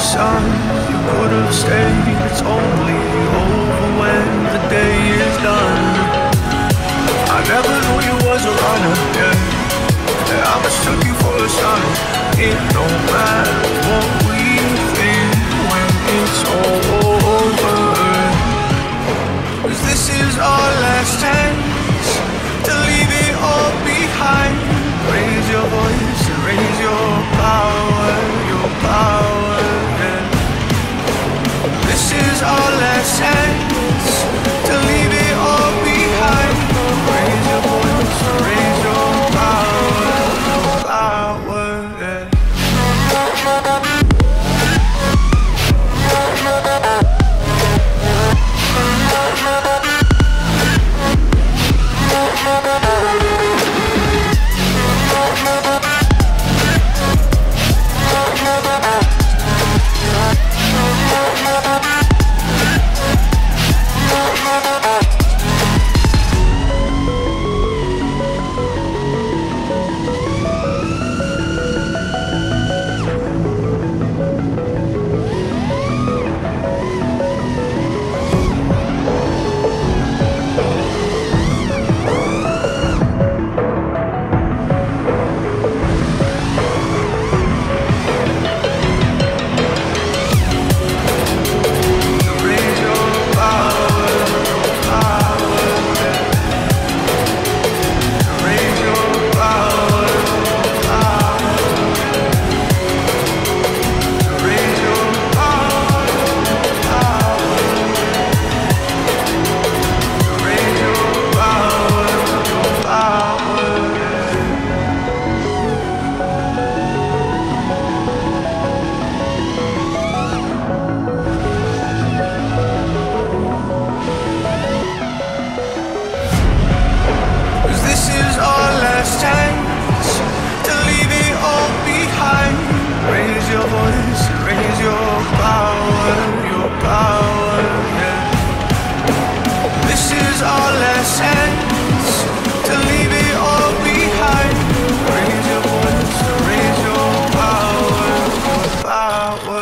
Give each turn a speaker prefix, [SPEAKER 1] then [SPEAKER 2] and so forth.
[SPEAKER 1] sun. You could have stayed. It's only over when the day is done. I never knew you was a runner. Yeah I mistook you for a son. It don't matter what we think when it's all over. Cause this is our last chance I